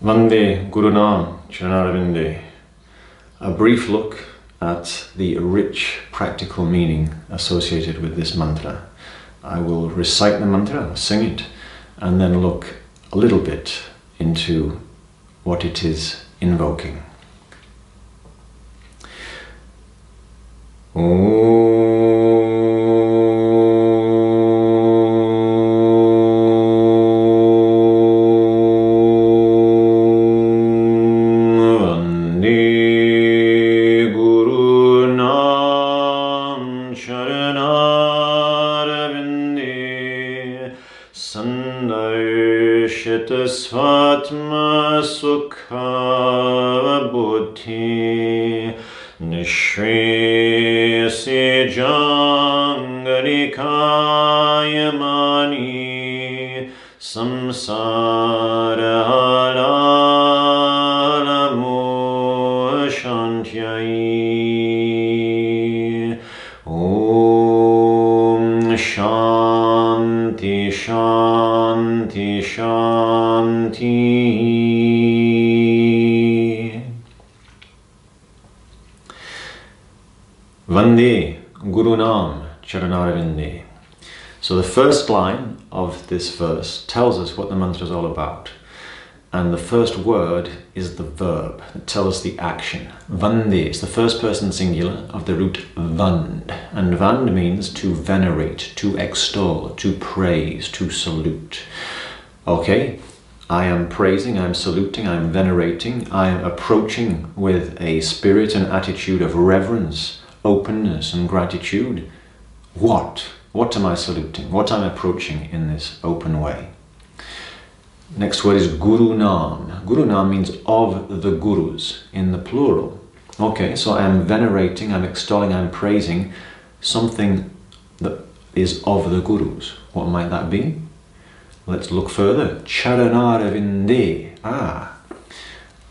Vande Gurunam Charanaravinde. A brief look at the rich practical meaning associated with this mantra. I will recite the mantra, sing it, and then look a little bit into what it is invoking. Vande Sandarshita Svatma Sukha Buddhi Shanti Vande Guru Nam Charanaravinde. So the first line of this verse tells us what the mantra is all about. And the first word is the verb that tells us the action. Vande is the first person singular of the root vand. And vand means to venerate, to extol, to praise, to salute. Okay, I am praising, I am saluting, I am venerating, I am approaching with a spirit and attitude of reverence, openness, and gratitude. What? What am I saluting? What am I approaching in this open way? Next word is Guru Nam. Guru Nam means of the Gurus in the plural. Okay, so I'm venerating, I'm extolling, I'm praising something that is of the Gurus. What might that be? Let's look further. Charanaravinde. Ah,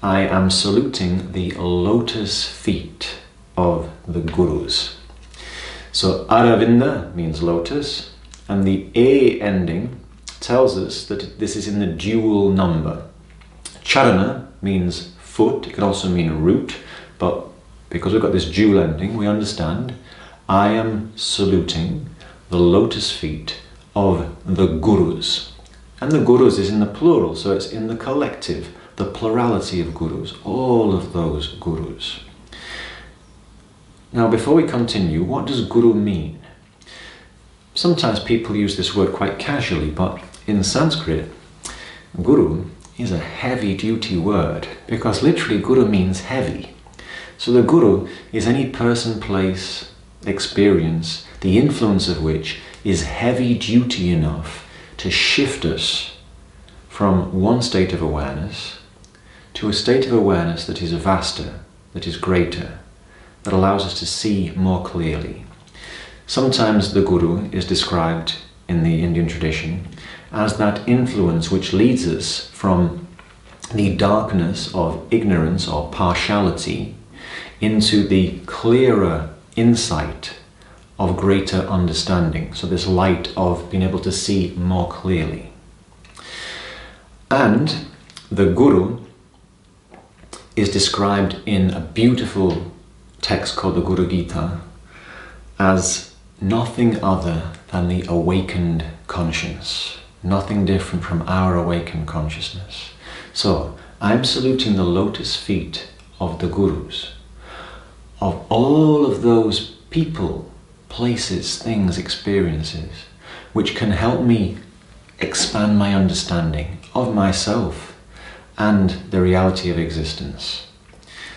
I am saluting the lotus feet of the Gurus. So Aravinda means lotus, and the A ending tells us that this is in the dual number. Charana means foot, it can also mean root, but because we've got this dual ending, we understand I am saluting the lotus feet of the gurus. And the gurus is in the plural, so it's in the collective, the plurality of gurus, all of those gurus. Now, before we continue, what does guru mean? Sometimes people use this word quite casually, but in Sanskrit, guru is a heavy duty word because literally guru means heavy. So the guru is any person, place, experience, the influence of which is heavy duty enough to shift us from one state of awareness to a state of awareness that is vaster, that is greater, that allows us to see more clearly. Sometimes the Guru is described in the Indian tradition as that influence which leads us from the darkness of ignorance or partiality into the clearer insight of greater understanding. So, this light of being able to see more clearly. And the Guru is described in a beautiful text called the Guru Gita as nothing other than the awakened conscience, nothing different from our awakened consciousness. So, I'm saluting the lotus feet of the Gurus, of all of those people, places, things, experiences, which can help me expand my understanding of myself and the reality of existence.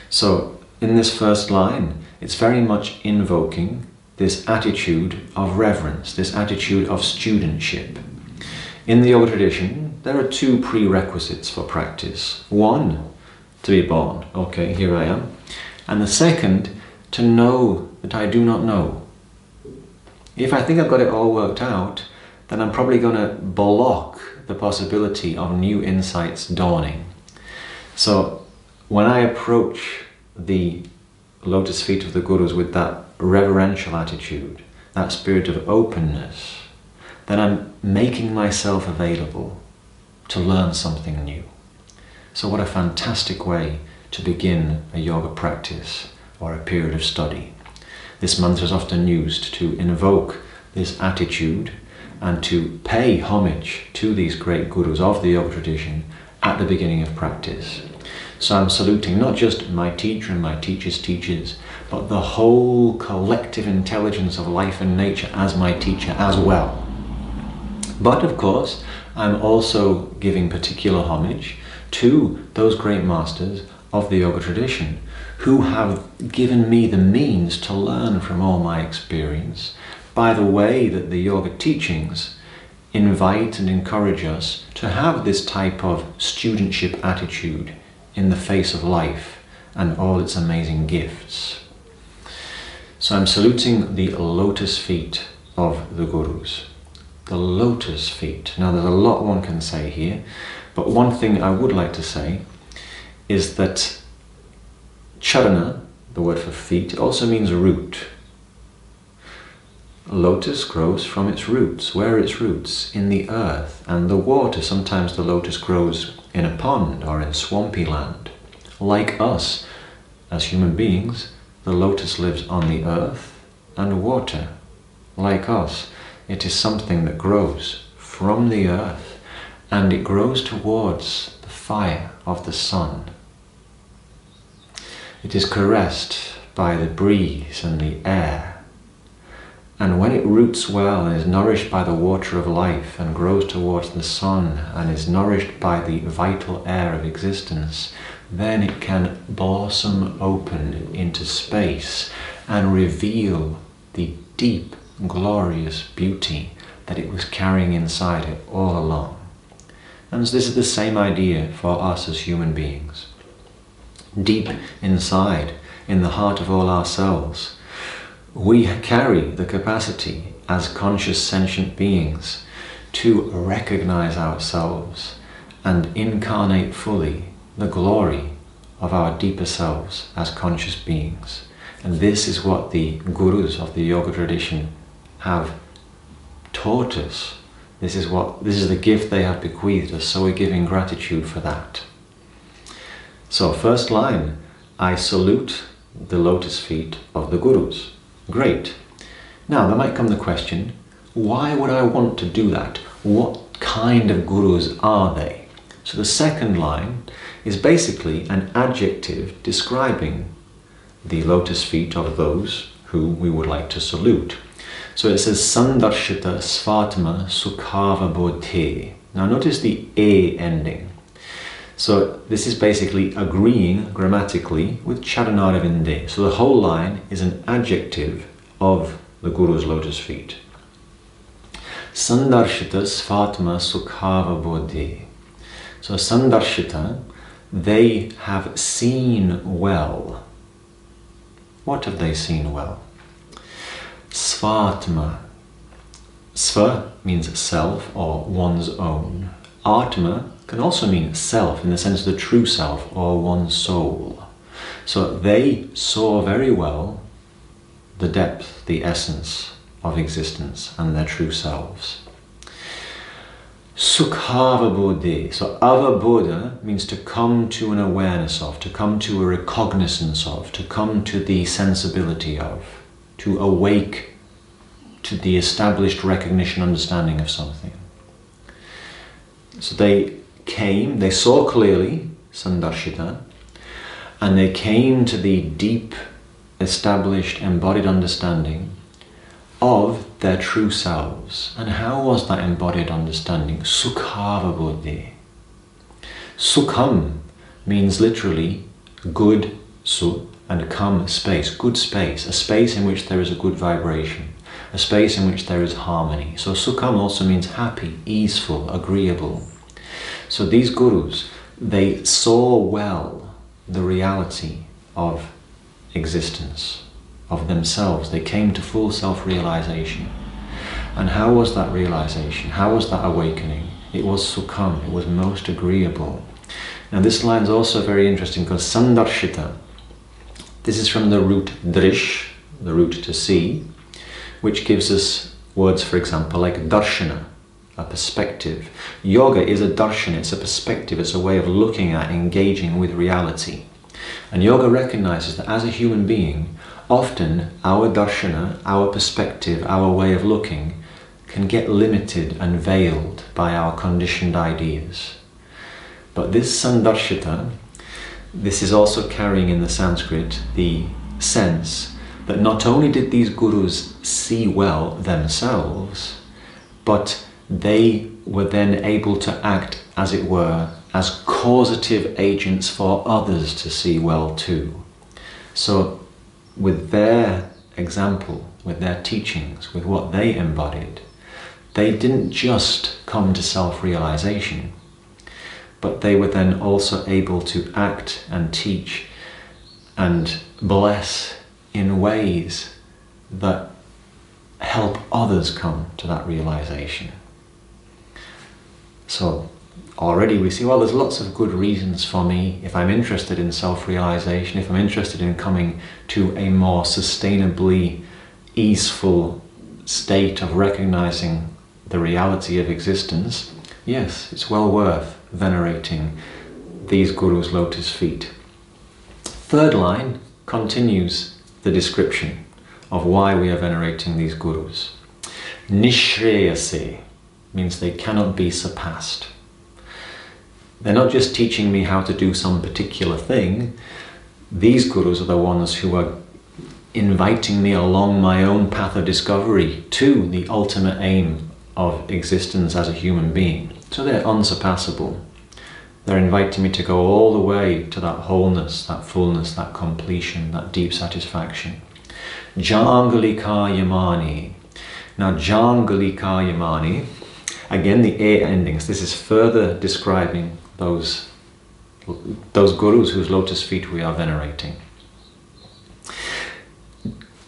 So, in this first line, it's very much invoking this attitude of reverence, this attitude of studentship. In the yoga tradition, there are two prerequisites for practice. One, to be born, okay, here I am. And the second, to know that I do not know. If I think I've got it all worked out, then I'm probably going to block the possibility of new insights dawning. So when I approach the lotus feet of the gurus with that reverential attitude, that spirit of openness, then I'm making myself available to learn something new. So, what a fantastic way to begin a yoga practice or a period of study. This mantra is often used to invoke this attitude and to pay homage to these great gurus of the yoga tradition at the beginning of practice. So I'm saluting not just my teacher and my teacher's teachers, but the whole collective intelligence of life and nature as my teacher as well. But of course, I'm also giving particular homage to those great masters of the yoga tradition who have given me the means to learn from all my experience by the way that the yoga teachings invite and encourage us to have this type of studentship attitude in the face of life and all its amazing gifts. So I'm saluting the lotus feet of the Gurus. The lotus feet. Now there's a lot one can say here, but one thing I would like to say is that charana, the word for feet, also means root. Lotus grows from its roots. Where are its roots? In the earth and the water. Sometimes the lotus grows in a pond or in swampy land. Like us, as human beings, the lotus lives on the earth and water. Like us, it is something that grows from the earth and it grows towards the fire of the sun. It is caressed by the breeze and the air and when it roots well and is nourished by the water of life and grows towards the sun and is nourished by the vital air of existence, then it can blossom open into space and reveal the deep, glorious beauty that it was carrying inside it all along. And this is the same idea for us as human beings. Deep inside, in the heart of all ourselves, we carry the capacity as conscious sentient beings to recognize ourselves and incarnate fully the glory of our deeper selves as conscious beings. And this is what the gurus of the yoga tradition have taught us. This is what this is the gift they have bequeathed us, so we're giving gratitude for that. So first line, I salute the lotus feet of the gurus. Great. Now, there might come the question, why would I want to do that? What kind of gurus are they? So the second line is basically an adjective describing the lotus feet of those who we would like to salute. So it says Sandarshita Svatma Sukhava Bodhe. Now notice the A ending. So this is basically agreeing grammatically with Charanara So the whole line is an adjective of the Guru's lotus feet. Sandarshita Svatma Sukhava Bodhi. So Sandarshita, they have seen well. What have they seen well? Svatma. Sva means self or one's own. Atma can also mean self in the sense of the true self or one soul. So they saw very well the depth, the essence of existence and their true selves. Sukhava Bodhi. So avabodha means to come to an awareness of, to come to a recognizance of, to come to the sensibility of, to awake to the established recognition, understanding of something. So they came, they saw clearly, Sandarshita, and they came to the deep, established, embodied understanding of their true selves. And how was that embodied understanding? Sukhava buddhi. Sukham means literally good su and kam space, good space, a space in which there is a good vibration, a space in which there is harmony. So sukham also means happy, easeful, agreeable. So these gurus, they saw well the reality of existence, of themselves. They came to full self-realization. And how was that realization? How was that awakening? It was sukham, it was most agreeable. Now this line is also very interesting because sandarshita, this is from the root drish, the root to see, which gives us words, for example, like darshana, a perspective. Yoga is a darshan, it's a perspective, it's a way of looking at, engaging with reality. And yoga recognizes that as a human being, often our darshana, our perspective, our way of looking, can get limited and veiled by our conditioned ideas. But this sandarshita, this is also carrying in the Sanskrit the sense that not only did these gurus see well themselves, but they were then able to act, as it were, as causative agents for others to see well too. So, with their example, with their teachings, with what they embodied, they didn't just come to self realization, but they were then also able to act and teach and bless in ways that help others come to that realization. So, already we see, well, there's lots of good reasons for me if I'm interested in self realization, if I'm interested in coming to a more sustainably easeful state of recognizing the reality of existence, yes, it's well worth venerating these gurus' lotus feet. Third line continues the description of why we are venerating these gurus. Nishreyase means they cannot be surpassed. They're not just teaching me how to do some particular thing, these gurus are the ones who are inviting me along my own path of discovery to the ultimate aim of existence as a human being. So they're unsurpassable. They're inviting me to go all the way to that wholeness, that fullness, that completion, that deep satisfaction. Jangalika Yamani. Now, Jangalika Yamani, again the A endings, this is further describing those, those gurus whose lotus feet we are venerating.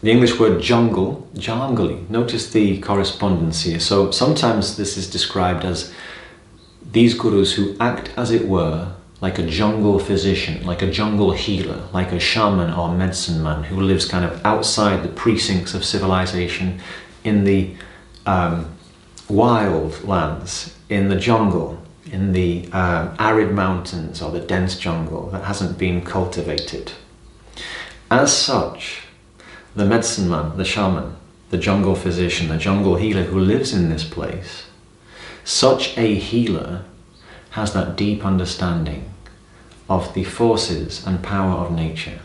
The English word jungle, jangali, notice the correspondence here. So sometimes this is described as these gurus who act, as it were, like a jungle physician, like a jungle healer, like a shaman or medicine man who lives kind of outside the precincts of civilization in the um, wild lands, in the jungle, in the um, arid mountains or the dense jungle that hasn't been cultivated. As such, the medicine man, the shaman, the jungle physician, the jungle healer who lives in this place, such a healer has that deep understanding of the forces and power of nature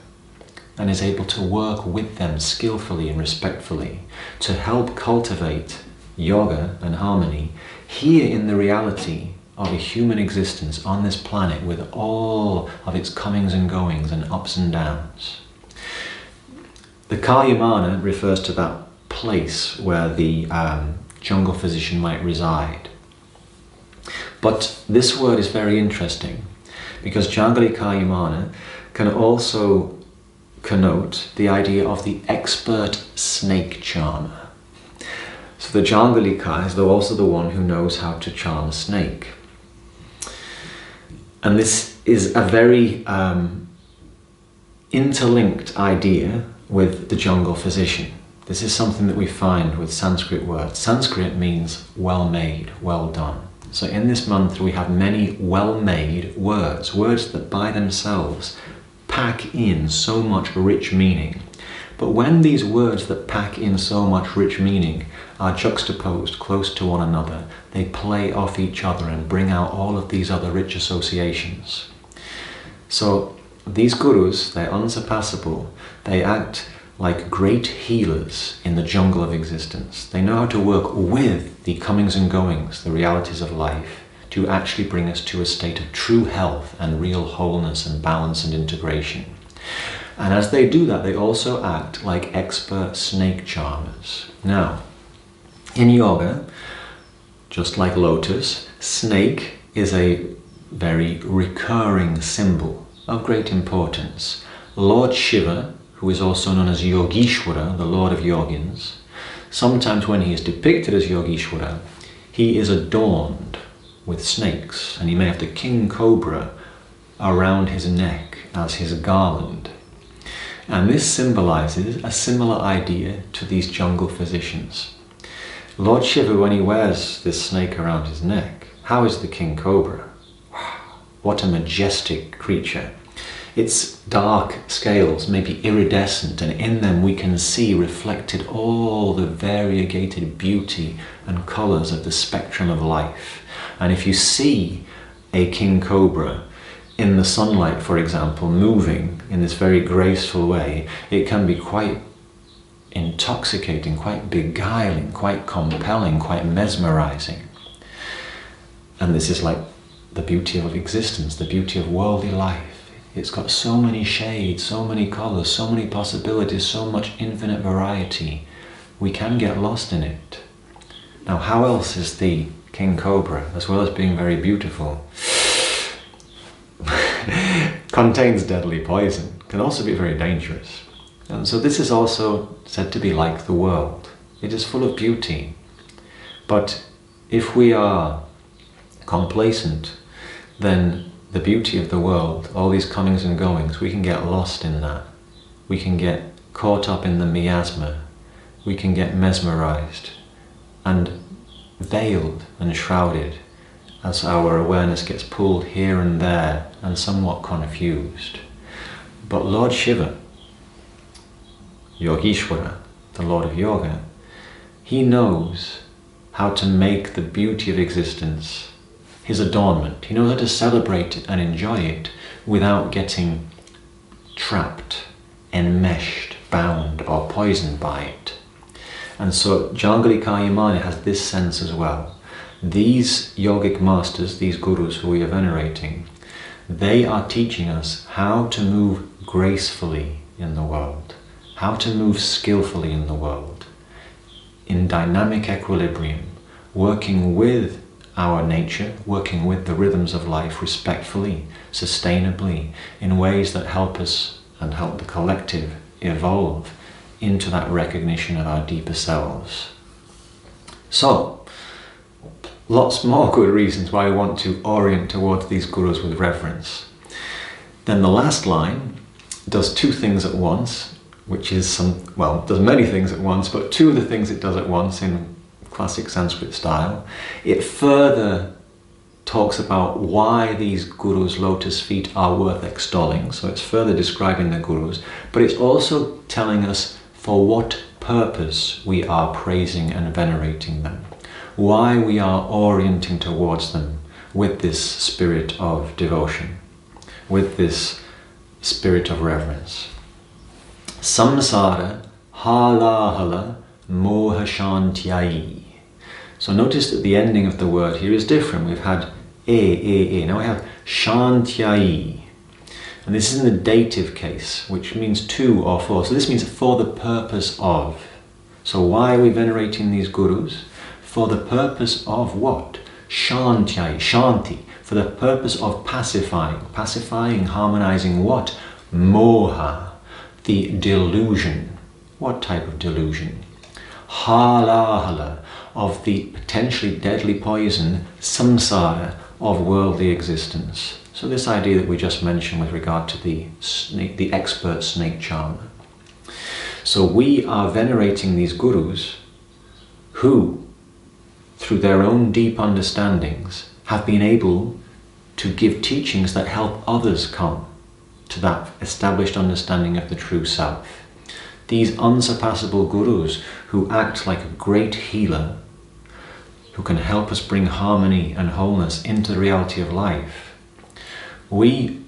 and is able to work with them skillfully and respectfully to help cultivate yoga and harmony here in the reality of a human existence on this planet with all of its comings and goings and ups and downs. The Kalyamana refers to that place where the um, jungle physician might reside. But this word is very interesting because Jangali Kalyamana can also connote the idea of the expert snake charmer. So the Jangalika is also the one who knows how to charm a snake. And this is a very um, interlinked idea with the jungle physician. This is something that we find with Sanskrit words. Sanskrit means well made, well done. So in this mantra we have many well-made words, words that by themselves pack in so much rich meaning. But when these words that pack in so much rich meaning are juxtaposed close to one another, they play off each other and bring out all of these other rich associations. So these gurus, they're unsurpassable. They act like great healers in the jungle of existence. They know how to work with the comings and goings, the realities of life, to actually bring us to a state of true health and real wholeness and balance and integration. And as they do that, they also act like expert snake charmers. Now, in yoga, just like lotus, snake is a very recurring symbol of great importance. Lord Shiva who is also known as Yogishwara, the Lord of Yogins, sometimes when he is depicted as Yogishwara, he is adorned with snakes, and he may have the king cobra around his neck as his garland. And this symbolizes a similar idea to these jungle physicians. Lord Shiva, when he wears this snake around his neck, how is the king cobra? What a majestic creature. Its dark scales may be iridescent, and in them we can see reflected all the variegated beauty and colours of the spectrum of life. And if you see a king cobra in the sunlight, for example, moving in this very graceful way, it can be quite intoxicating, quite beguiling, quite compelling, quite mesmerizing. And this is like the beauty of existence, the beauty of worldly life. It's got so many shades, so many colors, so many possibilities, so much infinite variety. We can get lost in it. Now, how else is the king cobra, as well as being very beautiful, contains deadly poison, can also be very dangerous. And so this is also said to be like the world. It is full of beauty. But if we are complacent, then the beauty of the world, all these comings and goings, we can get lost in that. We can get caught up in the miasma. We can get mesmerized and veiled and shrouded as our awareness gets pulled here and there and somewhat confused. But Lord Shiva, Yogeshwara, the Lord of Yoga, he knows how to make the beauty of existence his adornment. He knows how to celebrate it and enjoy it without getting trapped, enmeshed, bound, or poisoned by it. And so Jangalika Yamani has this sense as well. These yogic masters, these gurus who we are venerating, they are teaching us how to move gracefully in the world, how to move skillfully in the world, in dynamic equilibrium, working with our nature, working with the rhythms of life respectfully, sustainably, in ways that help us and help the collective evolve into that recognition of our deeper selves. So, lots more good reasons why I want to orient towards these gurus with reverence. Then the last line does two things at once, which is some, well, does many things at once, but two of the things it does at once in classic Sanskrit style. It further talks about why these gurus' lotus feet are worth extolling. So it's further describing the gurus, but it's also telling us for what purpose we are praising and venerating them, why we are orienting towards them with this spirit of devotion, with this spirit of reverence. Samsara halahala mohashantyai. So notice that the ending of the word here is different. We've had a, a, a. Now we have shantyai. And this is in the dative case, which means to or for. So this means for the purpose of. So why are we venerating these gurus? For the purpose of what? Shantyai, shanti. For the purpose of pacifying. Pacifying, harmonizing what? Moha, the delusion. What type of delusion? Halahala, of the potentially deadly poison, samsara, of worldly existence. So this idea that we just mentioned with regard to the snake, the expert snake charmer. So we are venerating these gurus who, through their own deep understandings, have been able to give teachings that help others come to that established understanding of the true self. These unsurpassable gurus who act like a great healer who can help us bring harmony and wholeness into the reality of life, we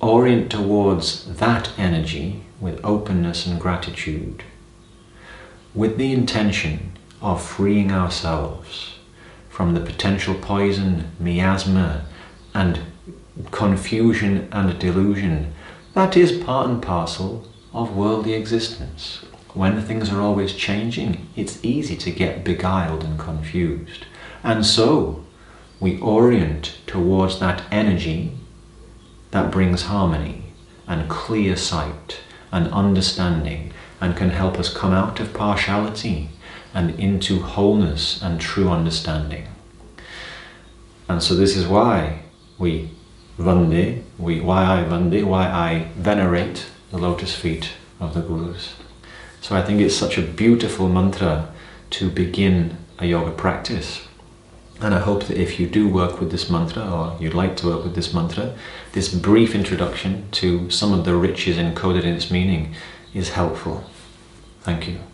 orient towards that energy with openness and gratitude, with the intention of freeing ourselves from the potential poison, miasma, and confusion and delusion that is part and parcel of worldly existence when things are always changing, it's easy to get beguiled and confused. And so we orient towards that energy that brings harmony and clear sight and understanding and can help us come out of partiality and into wholeness and true understanding. And so this is why we vande, we, why I vande, why I venerate the lotus feet of the Gurus. So I think it's such a beautiful mantra to begin a yoga practice. And I hope that if you do work with this mantra or you'd like to work with this mantra, this brief introduction to some of the riches encoded in its meaning is helpful. Thank you.